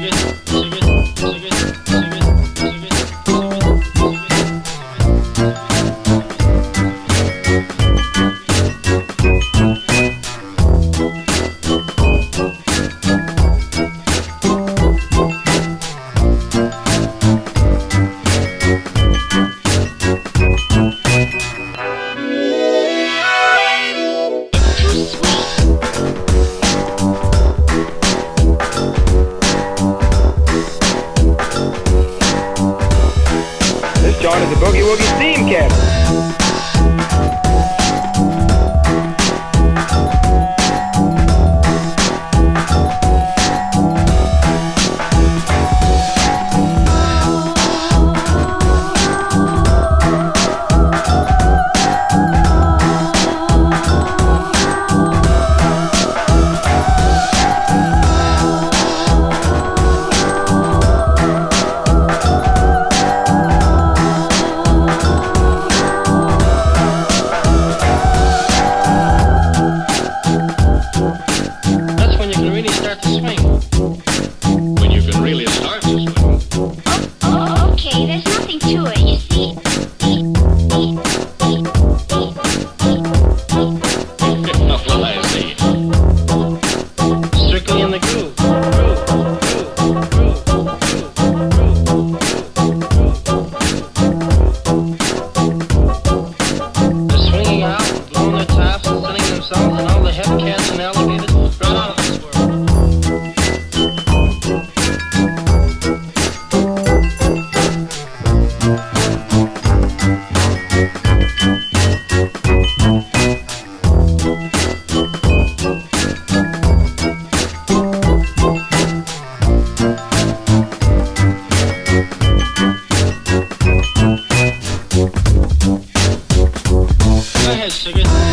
Música the Boogie Woogie Steam Cabin. sure you see. sugar.